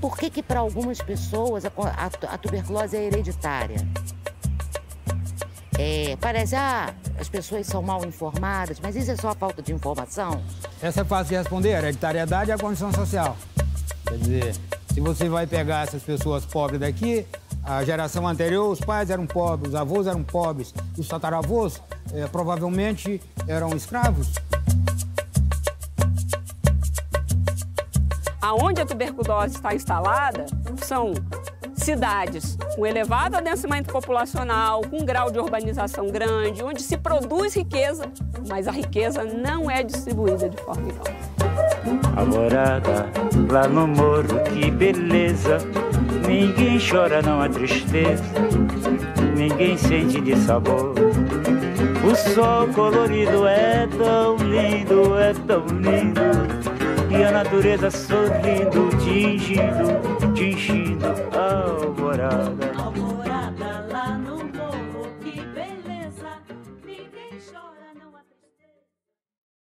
por que que para algumas pessoas a, a, a, tuberculose é hereditária? É, parece, ah, as pessoas são mal informadas, mas isso é só falta de informação? Essa é fácil de responder, hereditariedade é a condição social. Quer dizer, se você vai pegar essas pessoas pobres daqui, a geração anterior, os pais eram pobres, os avós eram pobres, os tataravós é, provavelmente eram escravos. Aonde a tuberculose está instalada são cidades com elevado adensamento populacional, com um grau de urbanização grande, onde se produz riqueza, mas a riqueza não é distribuída de forma igual. Alvorada, lá no morro, que beleza. Ninguém chora, não há tristeza. Ninguém sente de sabor. O sol colorido é tão lindo, é tão lindo e a natureza sorrindo, tingindo, tingindo alvorada.